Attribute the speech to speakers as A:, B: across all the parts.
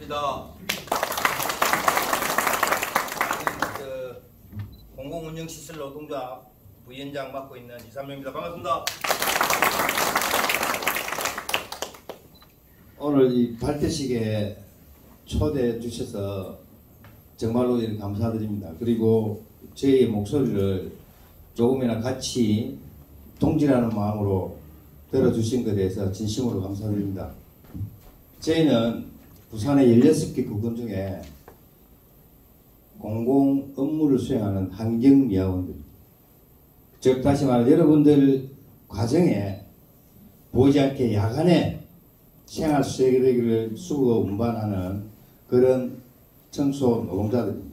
A: 반갑습니다. 그 공공운영시설 노동조합 부위원장 맡고 있는 이삼명입니다. 반갑습니다.
B: 오늘 이 발대식에 초대해 주셔서 정말로 감사드립니다. 그리고 저희의 목소리를 조금이나 같이 동지라는 마음으로 들어주신 것에 대해서 진심으로 감사드립니다. 저희는 부산의 16개 구군 중에 공공 업무를 수행하는 환경미화원들입니다. 즉 다시 말해 여러분들 과정에 보이지 않게 야간에 생활 쓰레기를 수거 운반하는 그런 청소 노동자들입니다.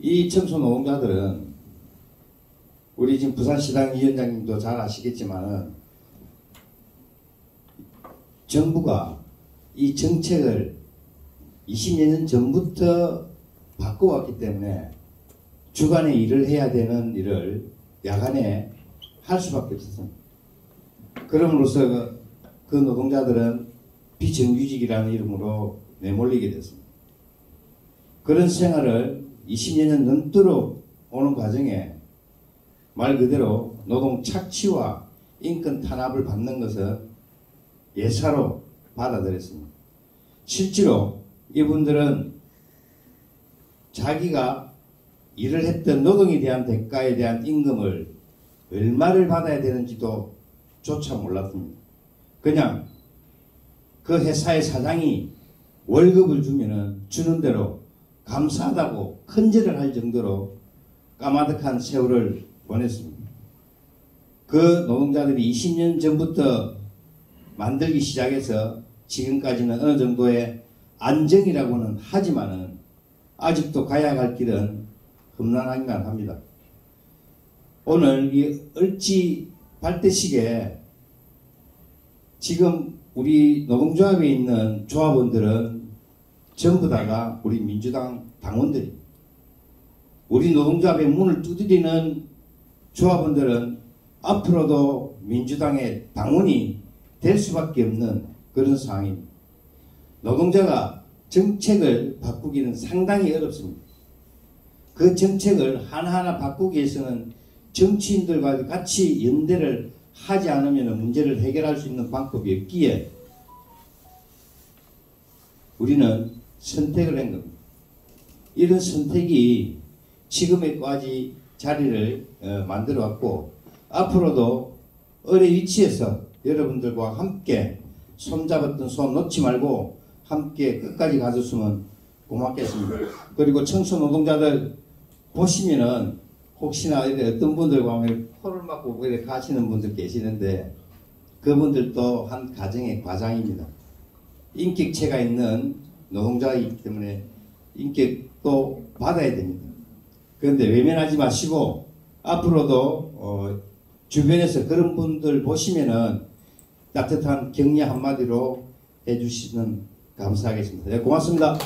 B: 이 청소 노동자들은 우리 지금 부산시당 위원장님도 잘 아시겠지만은 정부가 이 정책을 20여 년 전부터 바꿔왔기 때문에 주간에 일을 해야 되는 일을 야간에 할 수밖에 없었습니다. 그럼으로써 그, 그 노동자들은 비정규직이라는 이름으로 내몰리게 됐습니다. 그런 생활을 20여 년 넘도록 오는 과정에 말 그대로 노동 착취와 인권 탄압을 받는 것은 예사로 받아들였습니다. 실제로 이분들은 자기가 일을 했던 노동에 대한 대가에 대한 임금을 얼마를 받아야 되는지도 조차 몰랐습니다. 그냥 그 회사의 사장이 월급을 주면은 주는 대로 감사하다고 큰절을 할 정도로 까마득한 세월을 보냈습니다. 그 노동자들이 20년 전부터 만들기 시작해서 지금까지는 어느 정도의 안정이라고는 하지만은 아직도 가야 할 길은 험난하기만 합니다. 오늘 이 을지 발대식에 지금 우리 노동조합에 있는 조합원들은 전부 다가 우리 민주당 당원들이 우리 노동조합의 문을 두드리는 조합원들은 앞으로도 민주당의 당원이 될 수밖에 없는 그런 상황입니다. 노동자가 정책을 바꾸기는 상당히 어렵습니다. 그 정책을 하나하나 바꾸기 위해서는 정치인들과 같이 연대를 하지 않으면 문제를 해결할 수 있는 방법이 없기에 우리는 선택을 한 겁니다. 이런 선택이 지금에까지 자리를 어, 만들어 왔고 앞으로도 어뢰 위치에서 여러분들과 함께 손잡았던 손 놓지 말고 함께 끝까지 가줬으면 고맙겠습니다. 그리고 청소 노동자들 보시면은 혹시나 어떤 분들과 코를 막고 가시는 분들 계시는데 그분들도 한 가정의 과장입니다. 인격체가 있는 노동자이기 때문에 인격도 받아야 됩니다. 그런데 외면하지 마시고 앞으로도 어 주변에서 그런 분들 보시면은 따뜻한 격려 한마디로 해주시면 감사하겠습니다. 네, 고맙습니다.